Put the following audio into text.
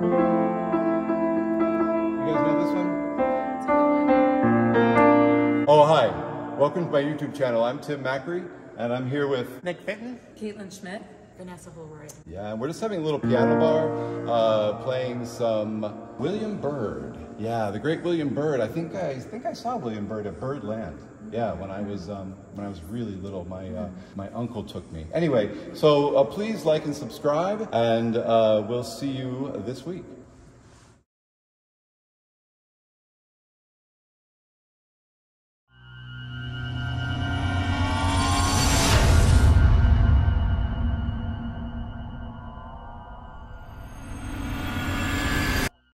You guys know this one? Oh, hi. Welcome to my YouTube channel. I'm Tim Macri, and I'm here with Nick Fitton? Caitlin Schmidt. Vanessa Holroyd. Yeah, and we're just having a little piano bar, uh, playing some William Byrd. Yeah, the great William Byrd. I think I, I think I saw William Byrd at Birdland. Yeah, when I was um, when I was really little, my uh, my uncle took me. Anyway, so uh, please like and subscribe, and uh, we'll see you this week.